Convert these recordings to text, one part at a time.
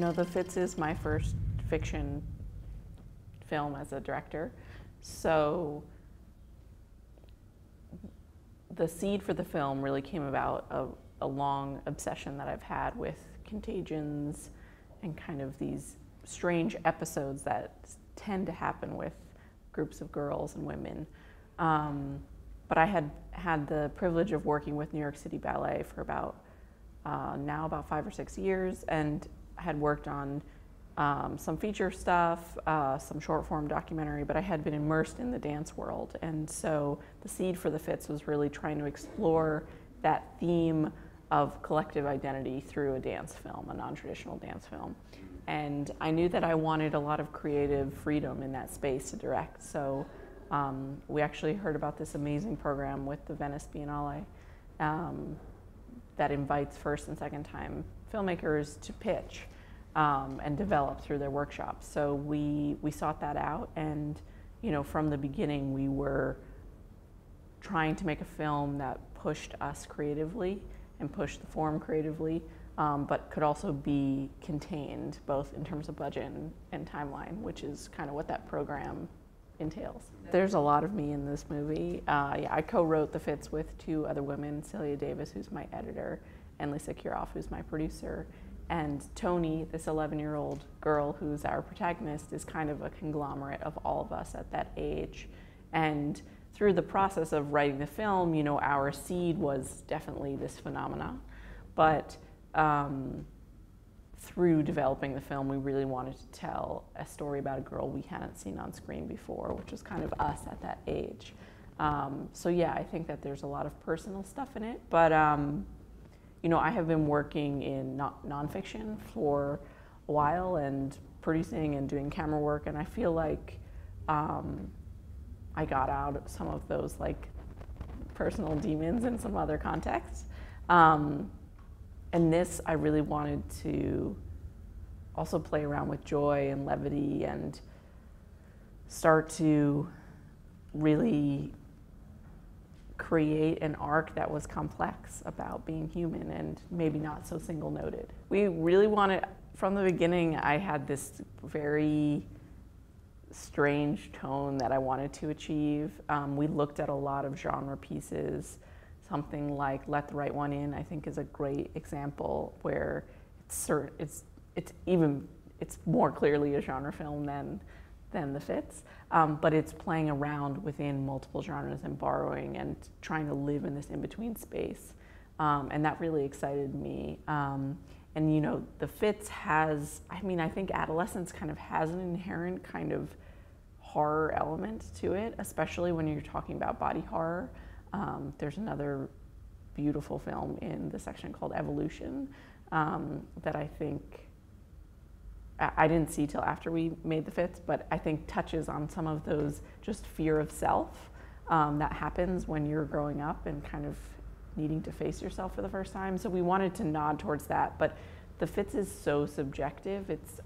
know, The Fits is my first fiction film as a director. So the seed for the film really came about a, a long obsession that I've had with contagions and kind of these strange episodes that tend to happen with groups of girls and women. Um, but I had had the privilege of working with New York City Ballet for about uh, now about five or six years, and had worked on um, some feature stuff, uh, some short form documentary, but I had been immersed in the dance world. And so the seed for the Fits was really trying to explore that theme of collective identity through a dance film, a non traditional dance film. And I knew that I wanted a lot of creative freedom in that space to direct. So um, we actually heard about this amazing program with the Venice Biennale um, that invites first and second time filmmakers to pitch um, and develop through their workshops. So we, we sought that out, and you know, from the beginning, we were trying to make a film that pushed us creatively and pushed the form creatively, um, but could also be contained both in terms of budget and, and timeline, which is kind of what that program entails. There's a lot of me in this movie. Uh, yeah, I co-wrote the fits with two other women, Saela Davis, who's my editor, and Lisa Kjerulff, who's my producer. And Toni, this 11 year old girl who's our protagonist, is kind of a conglomerate of all of us at that age. And through the process of writing the film, you know, our seed was definitely this phenomena. But um, through developing the film, we really wanted to tell a story about a girl we hadn't seen on screen before, which was kind of us at that age. Um, so yeah, I think that there's a lot of personal stuff in it, but um, you know, I have been working in not nonfiction for a while and producing and doing camera work, and I feel like um, I got out some of those like personal demons in some other contexts. Um, and this, I really wanted to also play around with joy and levity and start to really create an arc that was complex about being human and maybe not so single noted. We really wanted, from the beginning, I had this very strange tone that I wanted to achieve. Um, we looked at a lot of genre pieces. Something like Let the Right One In, I think, is a great example where it's, it's, it's even it's more clearly a genre film than than the fits, um, but it's playing around within multiple genres and borrowing and trying to live in this in between space. Um, and that really excited me. Um, and you know, the fits has, I mean, I think adolescence kind of has an inherent kind of horror element to it, especially when you're talking about body horror. Um, there's another beautiful film in the section called Evolution um, that I think I didn't see till after we made the fits, but I think touches on some of those just fear of self um, that happens when you're growing up and kind of needing to face yourself for the first time. So we wanted to nod towards that, but the fits is so subjective. It's,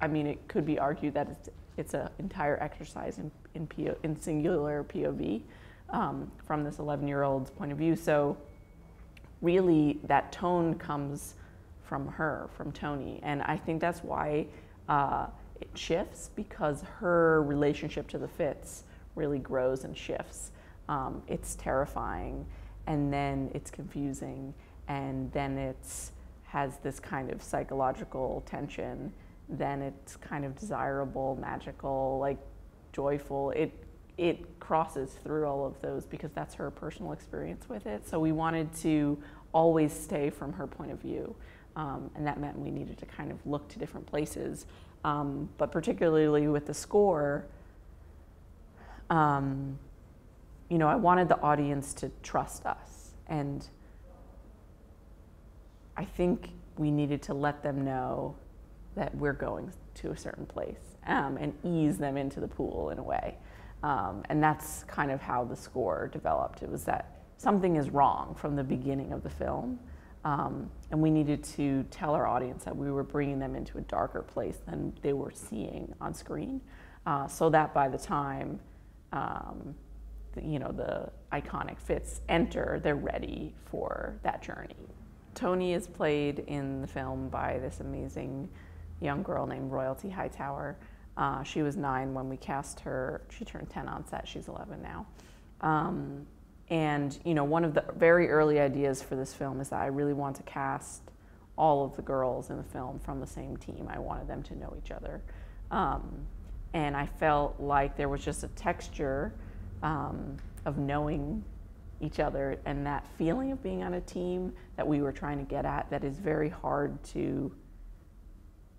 I mean, it could be argued that it's it's an entire exercise in in, PO, in singular POV um, from this 11 year old's point of view. So really, that tone comes from her, from Toni. And I think that's why uh, it shifts because her relationship to the fits really grows and shifts. Um, it's terrifying, and then it's confusing, and then it's has this kind of psychological tension. Then it's kind of desirable, magical, like joyful. It it crosses through all of those because that's her personal experience with it. So we wanted to always stay from her point of view. Um, and that meant we needed to kind of look to different places. Um, but particularly with the score, um, you know, I wanted the audience to trust us. And I think we needed to let them know that we're going to a certain place um, and ease them into the pool in a way. Um, and that's kind of how the score developed. It was that something is wrong from the beginning of the film. Um, and we needed to tell our audience that we were bringing them into a darker place than they were seeing on screen, uh, so that by the time um, the, you know the iconic fits enter, they're ready for that journey. Toni is played in the film by this amazing young girl named Royalty Hightower. Uh, she was nine when we cast her. She turned 10 on set. She's 11 now. Um, and you know, one of the very early ideas for this film is that I really want to cast all of the girls in the film from the same team. I wanted them to know each other. Um, and I felt like there was just a texture um, of knowing each other and that feeling of being on a team that we were trying to get at that is very hard to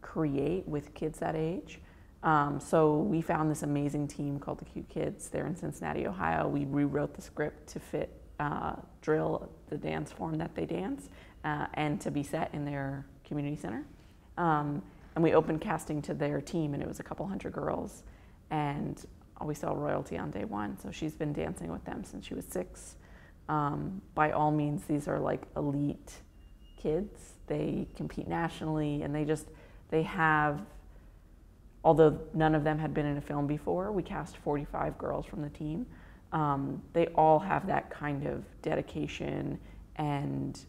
create with kids that age. Um, so we found this amazing team called the Q-Kidz. They're in Cincinnati, Ohio. We rewrote the script to fit uh, drill, the dance form that they dance, uh, and to be set in their community center. Um, and we opened casting to their team, and it was a couple hundred girls. And we saw royalty on day one, so she's been dancing with them since she was six. Um, by all means, these are like elite kids. They compete nationally, and they just they have. Although none of them had been in a film before, we cast 45 girls from the team. Um, they all have that kind of dedication and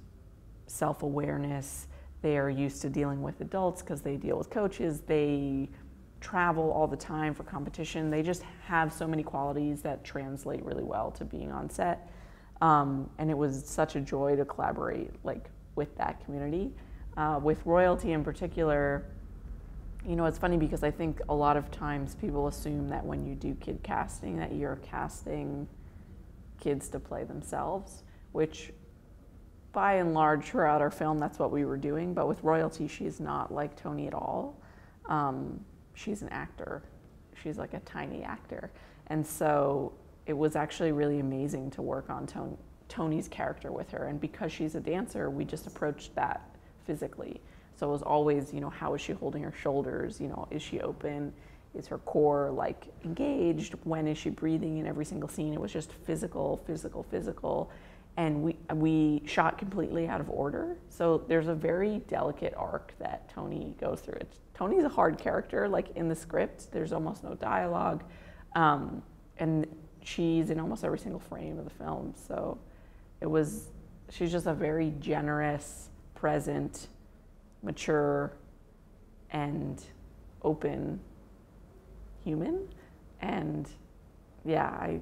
self awareness. They are used to dealing with adults because they deal with coaches. They travel all the time for competition. They just have so many qualities that translate really well to being on set. Um, and it was such a joy to collaborate like with that community. Uh, with royalty in particular, you know, it's funny because I think a lot of times people assume that when you do kid casting that you're casting kids to play themselves, which by and large throughout our film that's what we were doing. But with royalty, she's not like Toni at all. Um, she's an actor. She's like a tiny actor, and so it was actually really amazing to work on Toni, Toni's character with her. And because she's a dancer, we just approached that physically. So it was always, you know, how is she holding her shoulders? You know, is she open? Is her core like engaged? When is she breathing in every single scene? It was just physical, physical, physical. And we, we shot completely out of order. So there's a very delicate arc that Toni goes through. It's, Toni's a hard character, like in the script, there's almost no dialogue. Um, and she's in almost every single frame of the film. So it was, she's just a very generous, present, mature, and open human. And yeah, I,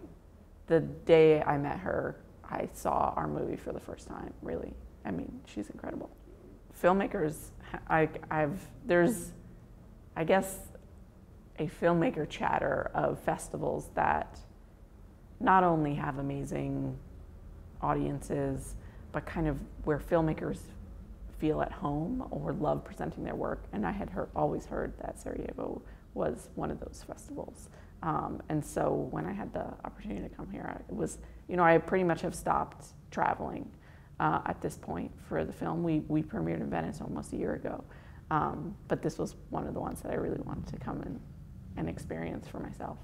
the day I met her, I saw our movie for the first time, really. I mean, she's incredible. Filmmakers, I, I've, there's, I guess, a filmmaker chatter of festivals that not only have amazing audiences, but kind of where filmmakers feel at home or love presenting their work. And I had heard, always heard that Sarajevo was one of those festivals. Um, and so when I had the opportunity to come here, it was, you know, I pretty much have stopped traveling uh, at this point for the film. We, we premiered in Venice almost a year ago. Um, but this was one of the ones that I really wanted to come and, and experience for myself.